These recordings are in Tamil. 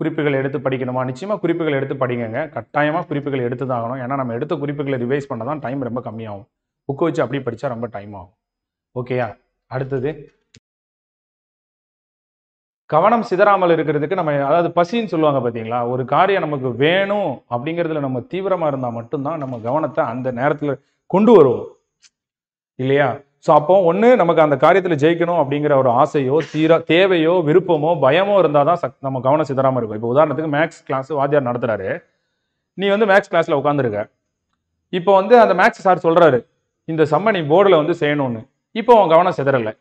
குறிப்புகள் எடுத்து படிக்கணுமா? நிச்சயமாக குறிப்புகள் எடுத்து படிங்கங்க. கட்டாயமாக குறிப்புகள் எடுத்து தான் ஆகணும். ஏன்னா நம்ம எடுத்த குறிப்புகளை ரிவைஸ் பண்ண தான் டைம் ரொம்ப கம்மியாகும். புக்கு வச்சு அப்படி படித்தா ரொம்ப டைம் ஆகும். ஓகேயா அடுத்தது. கவனம் சிதறாமல் இருக்கிறதுக்கு நம்ம அதாவது பசின்னு சொல்லுவாங்க பார்த்தீங்களா ஒரு காரியம் நமக்கு வேணும் அப்படிங்கிறதுல நம்ம தீவிரமாக இருந்தால் மட்டும்தான் நம்ம கவனத்தை அந்த நேரத்தில் கொண்டு வருவோம். இல்லையா? ஸோ அப்போ ஒன்று நமக்கு அந்த காரியத்தில் ஜெயிக்கணும் அப்படிங்கிற ஒரு ஆசையோ தீர தேவையோ விருப்பமோ பயமோ இருந்தால் தான் சக் நம்ம கவனம் சிதறாமல் இருக்கும். இப்போ உதாரணத்துக்கு மேக்ஸ் கிளாஸ் வாத்தியார் நடத்துறாரு. நீ வந்து மேக்ஸ் கிளாஸில் உட்காந்துருக்க இப்போ வந்து அந்த மேக்ஸ் சார் சொல்கிறாரு இந்த சம்ம நீ போர்டில் வந்து செய்யணும்னு இப்போ உன் கவனம் சிதறலை.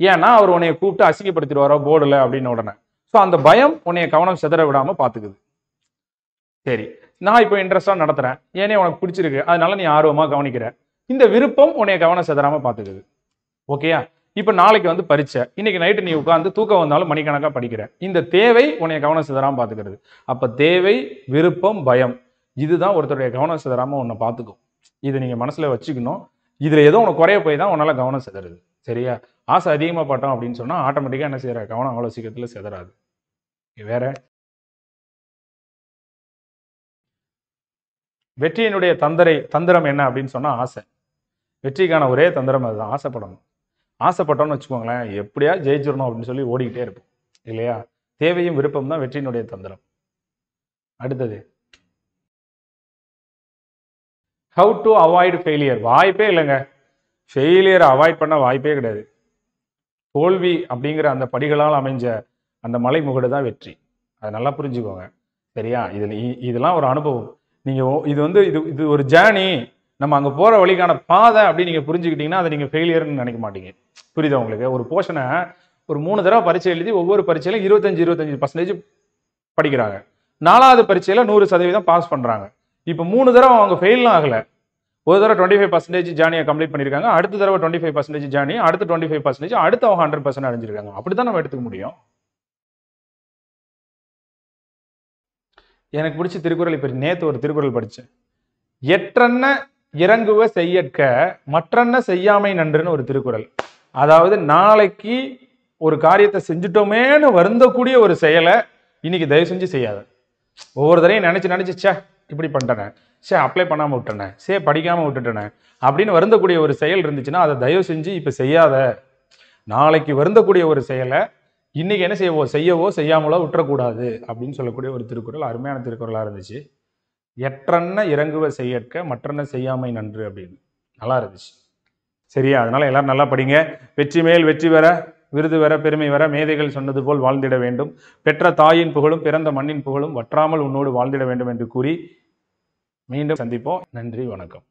ஏன்னா அவர் உன்னைய கூப்பிட்டு அசிங்கப்படுத்திடுவாரோ போர்டில் அப்படின்னு உடனே. ஸோ அந்த பயம் உன்னைய கவனம் சிதற விடாமல் பார்த்துக்குது சரி நான் இப்போ இன்ட்ரெஸ்டாக நடத்துகிறேன் ஏனே உனக்கு பிடிச்சிருக்கு. அதனால நீ ஆர்வமாக கவனிக்கிற. இந்த விருப்பம் உன்னைய கவனம் செதறாம பார்த்துக்குது. ஓகேயா இப்போ நாளைக்கு வந்து பரீட்சை. இன்னைக்கு நைட்டு நீ உட்காந்து தூக்கம் வந்தாலும் மணிக்கணக்காக படிக்கிற. இந்த தேவை உன்னைய கவனம் சிதறாமல் பார்த்துக்கிறது. அப்போ தேவை விருப்பம் பயம். இதுதான் ஒருத்தருடைய கவனம் சிதறாமல் உன்னை பார்த்துக்கும். இதை நீங்க மனசுல வச்சுக்கணும். இதுல ஏதோ உனக்கு குறைய போய் தான் உன்னால கவனம் சிதறுது. சரியா? ஆசை அதிகமா பட்டோம் அப்படின்னு சொன்னா ஆட்டோமேட்டிக்கா என்ன செய்யற? கவனம் அவ்வளவு சீக்கிரத்துல சிதறாது. வேற? வெற்றியினுடைய தந்தரை தந்திரம் என்ன அப்படின்னு சொன்னா ஆசை. வெற்றிக்கான ஒரே தந்திரம் அதுதான். ஆசைப்படணும். ஆசைப்பட்டோம்னு வச்சுக்கோங்களேன் எப்படியா ஜெயிச்சிடணும் அப்படின்னு சொல்லி ஓடிக்கிட்டே இருப்போம். இல்லையா? தேவையும் விருப்பம் தான் வெற்றியினுடைய தந்திரம். அடுத்தது. ஹவு டு அவாய்டு ஃபெயிலியர் வாய்ப்பே இல்லைங்க. ஃபெயிலியரை அவாய்ட் பண்ண வாய்ப்பே கிடையாது. தோல்வி அப்படிங்கிற அந்த படிகளால் அமைஞ்ச அந்த மலை முகடு தான் வெற்றி. அதை நல்லா புரிஞ்சுக்கோங்க. சரியா? இதில் இதெல்லாம் ஒரு அனுபவம். நீங்கள் இது வந்து இது இது ஒரு ஜேர்னி நம்ம அங்கே போகிற வழிக்கான பாதை அப்படின்னு நீங்கள் புரிஞ்சுக்கிட்டீங்கன்னா அதை நீங்கள் ஃபெயிலியர்னு நினைக்க மாட்டீங்க. புரியுதா உங்களுக்கு? ஒரு போர்ஷனை ஒரு மூணு தடவை பரீட்சை எழுதி ஒவ்வொரு பரீட்சையிலும் இருபத்தஞ்சு இருபத்தஞ்சு பர்சன்டேஜ் படிக்கிறாங்க. நாலாவது பரீட்சையில் நூறு சதவீதம் பாஸ் பண்ணுறாங்க இப்போ மூணு தடவை அவங்க ஃபெயிலும் ஆகலை. ஒரு தடவை டுவெண்ட்டி ஃபைவ் பர்சன்டேஜ் ஜானியை கம்ப்ளீட் பண்ணியிருக்காங்க. அடுத்த தடவை டுவெண்ட்டி ஃபைவ் பர்சன்டேஜ் ஜானி அடுத்த டுவெண்ட்டி ஃபைவ் பர்சன்டேஜ் அடுத்து அவங்க ஹண்ட்ரட் பர்சன்ட் அடைஞ்சிருக்காங்க. அப்படி தான் நம்ம எடுத்துக்க முடியும். எனக்கு பிடிச்ச திருக்குறள் இப்போ நேற்று ஒரு திருக்குறள் படித்தேன் எற்றென்ன இறங்குவ செய்யற்க மற்றென்ன செய்யாமை நன்றுன்னு ஒரு திருக்குறள். அதாவது நாளைக்கு ஒரு காரியத்தை செஞ்சுட்டோமேன்னு வருந்தக்கூடிய ஒரு செயலை இன்னைக்கு தயவு செஞ்சு செய்யாத. ஒவ்வொரு தடையும் நினச்சி நினைச்சு ச்சே இப்படி பண்ணிட்டேனே. சே அப்ளை பண்ணாமல் விட்டேனே சே படிக்காமல் விட்டுட்டேனே. அப்படின்னு வருந்தக்கூடிய ஒரு செயல் இருந்துச்சுன்னா அதை தயவு செஞ்சு இப்போ செய்யாத. நாளைக்கு வருந்தக்கூடிய ஒரு செயலை இன்னைக்கு என்ன செய்யவோ செய்யவோ செய்யாமலோ விட்டுறக்கூடாது அப்படின்னு சொல்லக்கூடிய ஒரு திருக்குறள் அருமையான திருக்குறளாக இருந்துச்சு. எற்றென்ன இறங்குவ செய்யற்க மற்றென்ன செய்யாமை நன்று அப்படின்னு. நல்லா இருந்துச்சு. சரியா? அதனால எல்லாரும் நல்லா படிங்க. வெற்றி மேல் வெற்றி பெற விருது வர பெருமை வர மேதைகள் சொன்னது போல் வாழ்ந்திட வேண்டும். பெற்ற தாயின் புகழும் பிறந்த மண்ணின் புகழும் வற்றாமல் உன்னோடு வாழ்ந்திட வேண்டும் என்று கூறி மீண்டும் சந்திப்போம். நன்றி வணக்கம்.